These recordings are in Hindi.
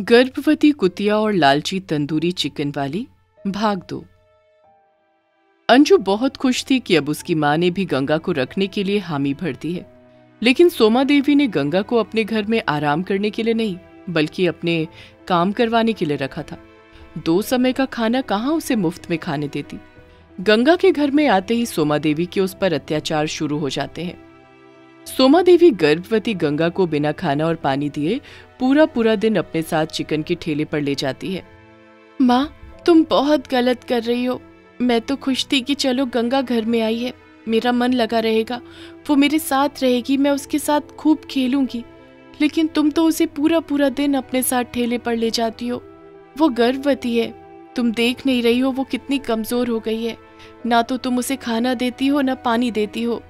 गर्भवती कुतिया और लालची तंदूरी चिकन वाली, भाग दो। अंजू बहुत खुश थी कि अब उसकी माँ ने भी गंगा को रखने के लिए हामी भर दी है। लेकिन सोमा देवी ने गंगा को अपने घर में आराम करने के लिए नहीं, बल्कि अपने काम करवाने के लिए रखा था। दो समय का खाना कहाँ उसे मुफ़्त में खाने देती। गंगा के घर में आते ही सोमा देवी के उस पर अत्याचार शुरू हो जाते हैं। सोमा देवी गर्भवती गंगा को बिना खाना और पानी दिए पूरा पूरा दिन अपने साथ चिकन के ठेले पर ले जाती है। माँ, तुम बहुत गलत कर रही हो। मैं तो खुश थी कि चलो गंगा घर में आई है। मेरा मन लगा रहेगा। वो मेरे साथ रहेगी, मैं उसके साथ खूब खेलूँगी। लेकिन तुम तो उसे पूरा पूरा दिन अपने साथ ठेले पर ले जाती हो। वो गर्भवती है। तुम देख नहीं रही हो वो कितनी कमज़ोर हो गई है। ना तो तुम उसे खाना देती हो, ना पानी देती हो।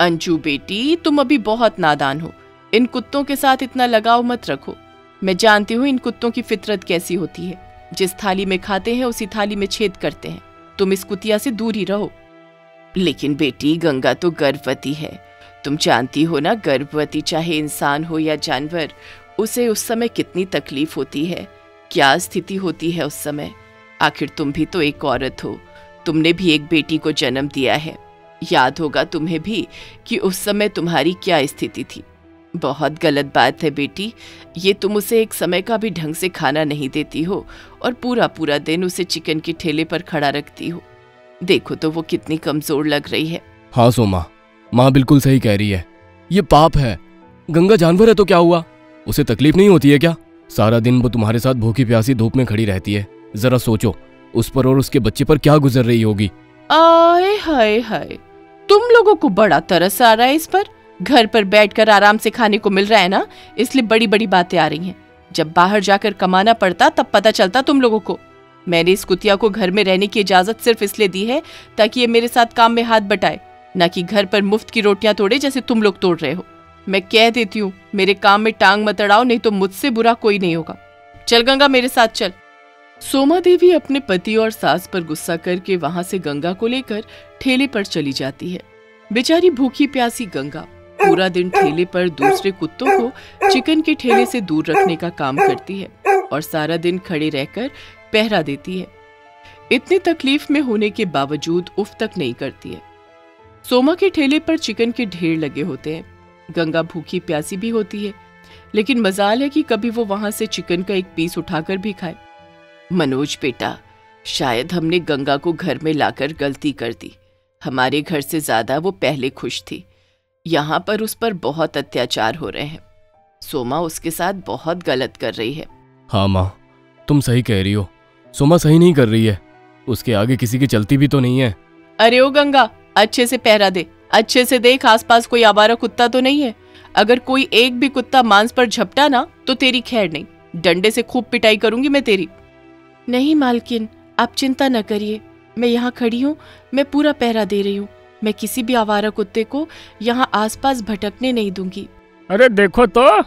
अंजू बेटी, तुम अभी बहुत नादान हो। इन कुत्तों के साथ इतना लगाव मत रखो। मैं जानती हूँ इन कुत्तों की फितरत कैसी होती है। जिस थाली में खाते हैं, उसी थाली में छेद करते हैं। तुम इस कुतिया से दूर ही रहो। लेकिन बेटी, गंगा तो गर्भवती है। तुम जानती हो ना, गर्भवती चाहे इंसान हो या जानवर, उसे उस समय कितनी तकलीफ़ होती है। क्या स्थिति होती है उस समय? आखिर तुम भी तो एक औरत हो। तुमने भी एक बेटी को जन्म दिया है। याद होगा तुम्हें भी कि उस समय तुम्हारी क्या स्थिति थी। बहुत गलत बात है बेटी ये तुम उसे एक समय का भी ढंग से खाना नहीं देती हो और पूरा पूरा दिन उसे चिकन के ठेले पर खड़ा रखती हो। देखो तो वो कितनी कमज़ोर लग रही है। हाँ सोमा माँ बिल्कुल सही कह रही है। ये पाप है। गंगा जानवर है तो क्या हुआ? उसे तकलीफ़ नहीं होती है क्या? सारा दिन वो तुम्हारे साथ भूखी प्यासी धूप में खड़ी रहती है। जरा सोचो उस पर और उसके बच्चे पर क्या गुजर रही होगी? आए हाय हाय। तुम लोगों को बड़ा तरस आ रहा है इस पर। घर पर बैठकर आराम से खाने को मिल रहा है ना? इसलिए बड़ी बड़ी बातें आ रही हैं। जब बाहर जाकर कमाना पड़ता, तब पता चलता तुम लोगों को। मैंने इस कुतिया को घर में रहने की इजाज़त सिर्फ़ इसलिए दी है, ताकि ये मेरे साथ काम में हाथ बटाए, न कि घर पर मुफ़्त की रोटियाँ तोड़े जैसे तुम लोग तोड़ रहे हो। मैं कह देती हूँ, मेरे काम में टांग मत अड़ाओ, नहीं तो मुझसे बुरा कोई नहीं होगा। चल गंगा मेरे साथ चल। सोमा देवी अपने पति और सास पर गुस्सा करके वहाँ से गंगा को लेकर ठेले पर चली जाती है। बेचारी भूखी प्यासी गंगा पूरा दिन ठेले पर दूसरे कुत्तों को चिकन के ठेले से दूर रखने का काम करती है और सारा दिन खड़े रहकर पहरा देती है। इतनी तकलीफ़ में होने के बावजूद उफ तक नहीं करती है। सोमा के ठेले पर चिकन के ढेर लगे होते हैं। गंगा भूखी प्यासी भी होती है, लेकिन मजाल है कि कभी वो वहाँ से चिकन का एक पीस उठाकर भी खाए। मनोज बेटा शायद हमने गंगा को घर में लाकर गलती कर दी। हमारे घर से ज़्यादा वो पहले खुश थी। यहाँ पर उस पर बहुत अत्याचार हो रहे हैं। सोमा उसके साथ बहुत गलत कर रही है। हाँ माँ तुम सही कह रही हो। सोमा सही नहीं कर रही है। उसके आगे किसी की चलती भी तो नहीं है। अरे ओ गंगा अच्छे से पहरा दे। अच्छे से देख आसपास कोई आवारा कुत्ता तो नहीं है। अगर कोई एक भी कुत्ता मांस पर झपटा ना तो तेरी खैर नहीं। डंडे से खूब पिटाई करूँगी मैं तेरी। नहीं मालकिन, आप चिंता न करिए। मैं यहाँ खड़ी हूँ, मैं पूरा पहरा दे रही हूँ। मैं किसी भी आवारा कुत्ते को यहाँ आसपास भटकने नहीं दूँगी। अरे देखो तो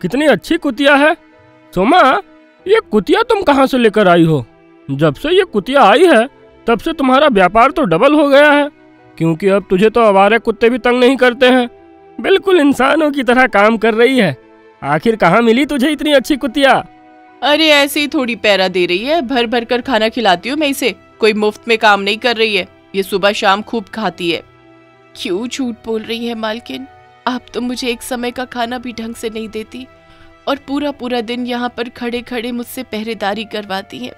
कितनी अच्छी कुतिया है। सोमा, ये कुतिया तुम कहाँ से लेकर आई हो? जब से ये कुतिया आई है, तब से तुम्हारा व्यापार तो डबल हो गया है। क्योंकि अब तुझे तो आवारे कुत्ते भी तंग नहीं करते हैं। बिल्कुल इंसानों की तरह काम कर रही है। आखिर कहाँ मिली तुझे इतनी अच्छी कुतिया? अरे, ऐसे ही थोड़ी पैरा दे रही है। भर भर कर खाना खिलाती हूँ मैं इसे। कोई मुफ़्त में काम नहीं कर रही है। ये सुबह शाम खूब खाती है। क्यों झूठ बोल रही है मालकिन? आप तो मुझे एक समय का खाना भी ढंग से नहीं देती और पूरा पूरा दिन यहाँ पर खड़े खड़े मुझसे पहरेदारी करवाती हैं।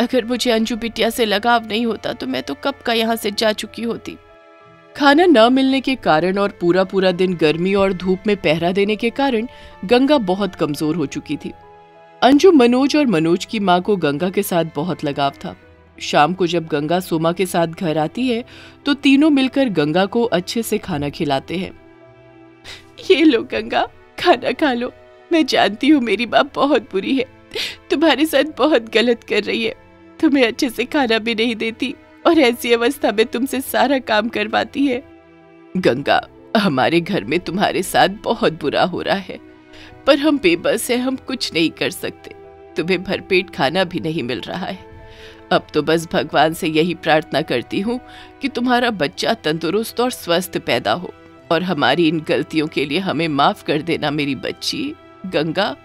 अगर मुझे अंजू बिटिया से लगाव नहीं होता तो मैं तो कब का यहाँ से जा चुकी होती। खाना न मिलने के कारण और पूरा पूरा दिन गर्मी और धूप में पहरा देने के कारण गंगा बहुत कमज़ोर हो चुकी थी। अंजू मनोज और मनोज की माँ को गंगा के साथ बहुत लगाव था। शाम को जब गंगा सोमा के साथ घर आती है तो तीनों मिलकर गंगा को अच्छे से खाना खिलाते हैं। ये लो गंगा, खाना खा लो। मैं जानती हूँ मेरी माँ बहुत बुरी है। तुम्हारे साथ बहुत गलत कर रही है। तुम्हें अच्छे से खाना भी नहीं देती और ऐसी अवस्था में तुमसे सारा काम करवाती है। गंगा, हमारे घर में तुम्हारे साथ बहुत बुरा हो रहा है। पर हम बेबस हैं, हम कुछ नहीं कर सकते। तुम्हें भरपेट खाना भी नहीं मिल रहा है। अब तो बस भगवान से यही प्रार्थना करती हूँ कि तुम्हारा बच्चा तंदुरुस्त और स्वस्थ पैदा हो और हमारी इन गलतियों के लिए हमें माफ़ कर देना, मेरी बच्ची। गंगा,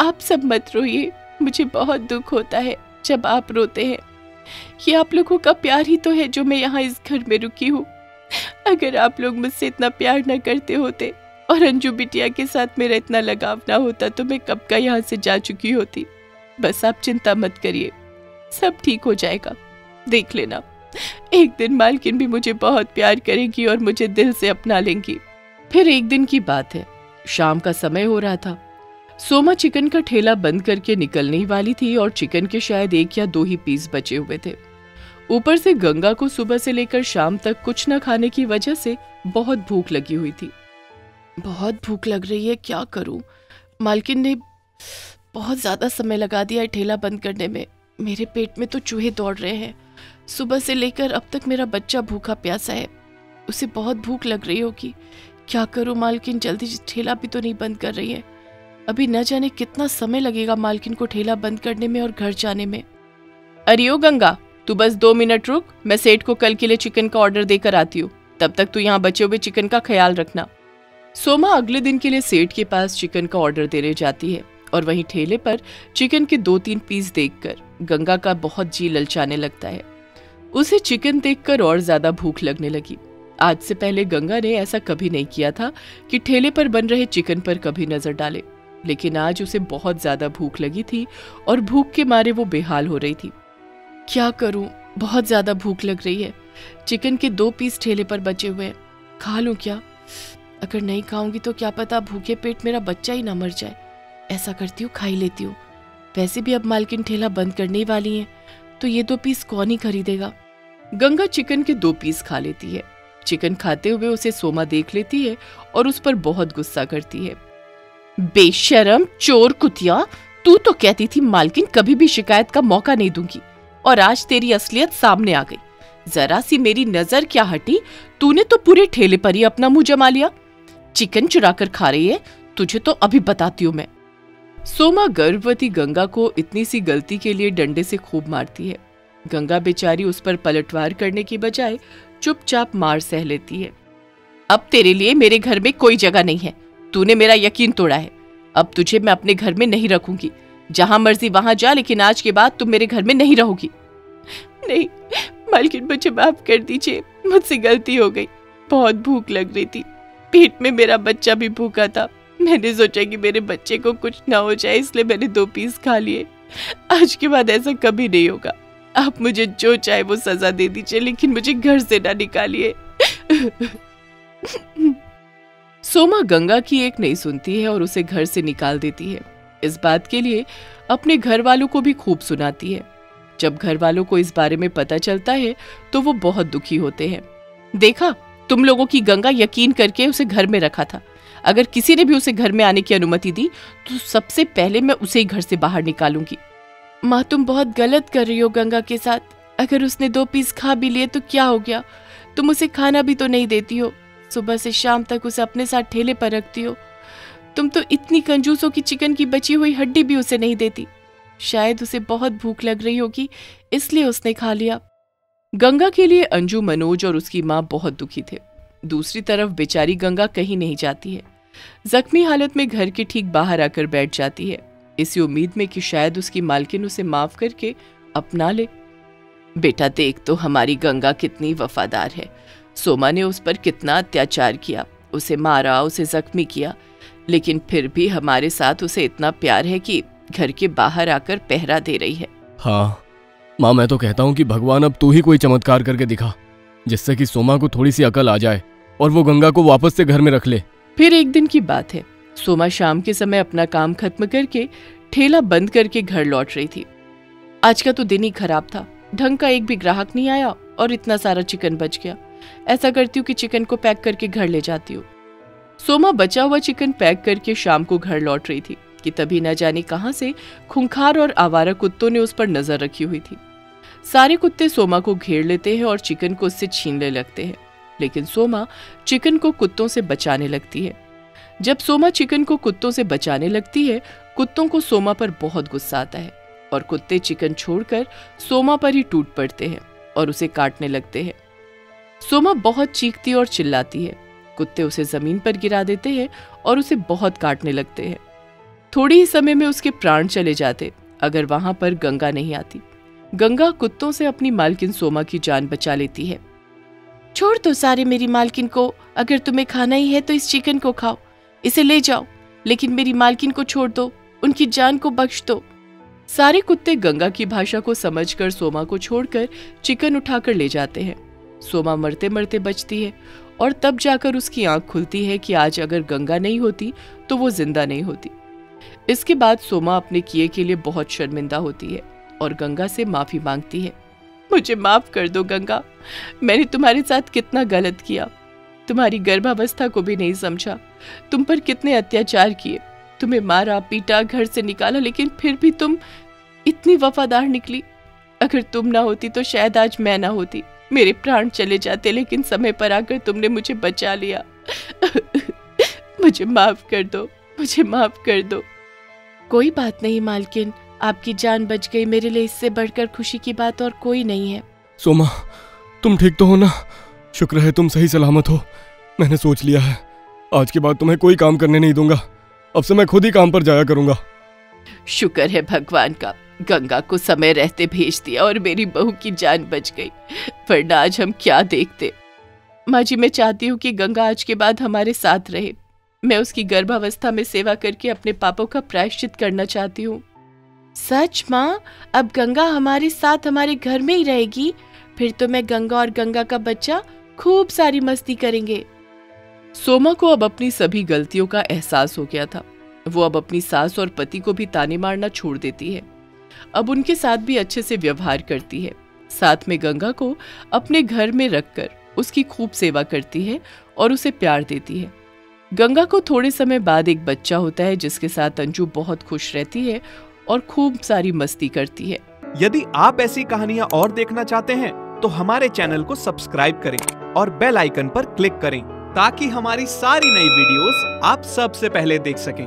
आप सब मत रोइए, मुझे बहुत दुख होता है जब आप रोते हैं। ये आप लोगों का प्यार ही तो है जो मैं यहाँ इस घर में रुकी हूँ। अगर आप लोग मुझसे इतना प्यार न करते होते और अंजू बिटिया के साथ मेरा इतना लगाव ना होता तो मैं कब का यहाँ से जा चुकी होती। बस आप चिंता मत करिए, सब ठीक हो जाएगा। देख लेना, एक दिन मालकिन भी मुझे बहुत प्यार करेगी और मुझे दिल से अपना लेंगी। फिर एक दिन की बात है, शाम का समय हो रहा था। सोमा चिकन का ठेला बंद करके निकलने ही वाली थी और चिकन के शायद एक या दो ही पीस बचे हुए थे। ऊपर से गंगा को सुबह से लेकर शाम तक कुछ न खाने की वजह से बहुत भूख लगी हुई थी। बहुत भूख लग रही है, क्या करूँ? मालकिन ने बहुत ज़्यादा समय लगा दिया है ठेला बंद करने में। मेरे पेट में तो चूहे दौड़ रहे हैं। सुबह से लेकर अब तक मेरा बच्चा भूखा प्यासा है। उसे बहुत भूख लग रही होगी। क्या करूँ मालकिन? जल्दी ठेला भी तो नहीं बंद कर रही है। अभी न जाने कितना समय लगेगा मालकिन को ठेला बंद करने में और घर जाने में। अरे ओ गंगा, तू बस दो मिनट रुक। मैं सेठ को कल के लिए चिकन का ऑर्डर देकर आती हूँ। तब तक तू यहाँ बचे हुए चिकन का ख्याल रखना। सोमा अगले दिन के लिए सेठ के पास चिकन का ऑर्डर देने जाती है और वहीं ठेले पर चिकन के दो तीन पीस देखकर गंगा का बहुत जी ललचाने लगता है। उसे चिकन देखकर और ज़्यादा भूख लगने लगी। आज से पहले गंगा ने ऐसा कभी नहीं किया था कि ठेले पर बन रहे चिकन पर कभी नज़र डाले, लेकिन आज उसे बहुत ज़्यादा भूख लगी थी और भूख के मारे वो बेहाल हो रही थी। क्या करूँ? बहुत ज़्यादा भूख लग रही है। चिकन के दो पीस ठेले पर बचे हुए हैं। खा लूँ क्या? अगर नहीं खाऊँगी तो क्या पता भूखे पेट मेरा बच्चा ही ना मर जाए। ऐसा करती हूँ, खाई लेती हूँ। वैसे भी अब मालकिन ठेला बंद करने वाली है तो ये दो पीस कौन ही खरीदेगा? गंगा चिकन के दो पीस खा लेती है। चिकन खाते हुए उसे सोमा देख लेती है और उस पर बहुत गुस्सा करती है। बेशरम चोर कुतिया, तू तो कहती थी मालकिन कभी भी शिकायत का मौका नहीं दूँगी और आज तेरी असलियत सामने आ गई। जरा सी मेरी नज़र क्या हटी? तूने तो पूरे ठेले पर ही अपना मुँह जमा लिया। चिकन चुरा कर खा रही है, तुझे तो अभी बताती हूँ मैं। सोमा गर्भवती गंगा को इतनी सी गलती के लिए डंडे से खूब मारती है। गंगा बेचारी उस पर पलटवार करने की बजाय चुपचाप मार सह लेती है। अब तेरे लिए मेरे घर में कोई जगह नहीं है। तूने मेरा यकीन तोड़ा है। अब तुझे मैं अपने घर में नहीं रखूँगी। जहाँ मर्ज़ी वहाँ जा, लेकिन आज के बाद तुम मेरे घर में नहीं रहोगी। नहीं, मालकिन मुझे माफ़ कर दीजिए। मुझसे गलती हो गई। बहुत भूख लग रही थी। पेट में मेरा बच्चा भी भूखा था। मैंने सोचा कि मेरे बच्चे को कुछ ना हो जाए, इसलिए मैंने दो पीस खा लिए। आज के बाद ऐसा कभी नहीं होगा। आप मुझे जो चाहे वो सजा दे दीजिए, लेकिन मुझे घर से ना निकालिए। सोमा गंगा की एक नहीं सुनती है और उसे घर से निकाल देती है। इस बात के लिए अपने घर वालों को भी खूब सुनाती है। जब घर वालों को इस बारे में पता चलता है तो वो बहुत दुखी होते हैं। देखा तुम लोगों की गंगा यकीन करके उसे घर में रखा था। अगर किसी ने भी उसे घर में आने की अनुमति दी तो सबसे पहले मैं उसे ही घर से बाहर निकालूँगी। माँ, तुम बहुत गलत कर रही हो गंगा के साथ। अगर उसने दो पीस खा भी लिए तो क्या हो गया? तुम उसे खाना भी तो नहीं देती हो। सुबह से शाम तक उसे अपने साथ ठेले पर रखती हो। तुम तो इतनी कंजूस हो कि चिकन की बची हुई हड्डी भी उसे नहीं देती। शायद उसे बहुत भूख लग रही होगी, इसलिए उसने खा लिया। गंगा के लिए अंजू, मनोज और उसकी माँ बहुत दुखी थे। दूसरी तरफ़ बेचारी गंगा कहीं नहीं जाती है। जख्मी हालत में घर के ठीक बाहर आकर बैठ जाती है। इसी उम्मीद में कि शायद उसकी मालकिन उसे माफ़ करके अपना ले। बेटा, देख तो हमारी गंगा कितनी वफादार है। सोमा ने उस पर कितना अत्याचार किया, उसे मारा, उसे जख्मी किया। लेकिन फिर भी हमारे साथ उसे इतना प्यार है कि घर के बाहर आकर पहरा दे रही है। हाँ माँ, मैं तो कहता हूँ कि भगवान अब तू ही कोई चमत्कार करके दिखा, जिससे कि सोमा को थोड़ी सी अकल आ जाए और वो गंगा को वापस से घर में रख ले। फिर एक दिन की बात है। सोमा शाम के समय अपना काम खत्म करके ठेला बंद करके घर लौट रही थी। आज का तो दिन ही खराब था। ढंग का एक भी ग्राहक नहीं आया और इतना सारा चिकन बच गया। ऐसा करती हूँ कि चिकन को पैक करके घर ले जाती हूँ। सोमा बचा हुआ चिकन पैक करके शाम को घर लौट रही थी, कि तभी न जाने कहाँ से खुंखार और आवारा कुत्तों ने उस पर नज़र रखी हुई थी। सारे कुत्ते सोमा को घेर लेते हैं और चिकन को उससे छीनने लगते हैं। लेकिन सोमा चिकन को कुत्तों से बचाने लगती है। जब सोमा चिकन को कुत्तों से बचाने लगती है, कुत्तों को सोमा पर बहुत गुस्सा आता है और कुत्ते चिकन छोड़कर सोमा पर ही टूट पड़ते हैं और उसे काटने लगते हैं। सोमा बहुत चीखती और चिल्लाती है। कुत्ते उसे ज़मीन पर गिरा देते हैं और उसे बहुत काटने लगते हैं। थोड़ी ही समय में उसके प्राण चले जाते, अगर वहाँ पर गंगा नहीं आती। गंगा कुत्तों से अपनी मालकिन सोमा की जान बचा लेती है। छोड़ दो सारे मेरी मालकिन को। अगर तुम्हें खाना ही है तो इस चिकन को खाओ। इसे ले जाओ, लेकिन मेरी मालकिन को छोड़ दो। उनकी जान को बख्श दो। सारे कुत्ते गंगा की भाषा को समझकर सोमा को छोड़कर चिकन उठाकर ले जाते हैं। सोमा मरते मरते बचती है और तब जाकर उसकी आँख खुलती है कि आज अगर गंगा नहीं होती तो वो ज़िंदा नहीं होती। इसके बाद सोमा अपने किए के लिए बहुत शर्मिंदा होती है। और गंगा से माफ़ी मांगती है। मुझे माफ़ कर दो गंगा। मैंने तुम्हारे साथ कितना गलत किया। तुम्हारी गर्भावस्था को भी नहीं समझा। तुम पर कितने अत्याचार किए। तुम्हें मारा, पीटा, घर से निकाला, लेकिन फिर भी तुम इतनी वफादार निकली। अगर तुम ना होती तो शायद आज मैं ना होती। मेरे प्राण चले जाते, लेकिन समय पर आकर तुमने मुझे बचा लिया। मुझे माफ़ कर दो। मुझे माफ़ कर दो। कोई बात नहीं, मालकिन। आपकी जान बच गई मेरे लिए इससे बढ़कर खुशी की बात और कोई नहीं है। सोमा तुम ठीक तो हो ना? शुक्र है तुम सही सलामत हो। मैंने सोच लिया है आज के बाद तुम्हें कोई काम करने नहीं दूँगा। अब से मैं खुद ही काम पर जाया करूँगा। शुक्र है भगवान का। गंगा को समय रहते भेज दिया और मेरी बहू की जान बच गई। वरना आज हम क्या देखते? माँ जी मैं चाहती हूँ कि गंगा आज के बाद हमारे साथ रहे। मैं उसकी गर्भावस्था में सेवा करके अपने पापों का प्रायश्चित करना चाहती हूँ। सच माँ, अब गंगा हमारे साथ हमारे घर में ही रहेगी। फिर तो मैं गंगा और गंगा का बच्चा खूब सारी मस्ती करेंगे। सोमा को अब अपनी सभी गलतियों का एहसास हो गया था। वो अब अपनी सास और पति को भी ताने मारना छोड़ देती है। अब उनके साथ भी अच्छे से व्यवहार करती है। साथ में गंगा को अपने घर में रखकर उसकी खूब सेवा करती है और उसे प्यार देती है। गंगा को थोड़े समय बाद एक बच्चा होता है जिसके साथ अंजू बहुत खुश रहती है और खूब सारी मस्ती करती है। यदि आप ऐसी कहानियाँ और देखना चाहते हैं तो हमारे चैनल को सब्सक्राइब करें और बेल आइकन पर क्लिक करें, ताकि हमारी सारी नई वीडियोस आप सबसे पहले देख सकें।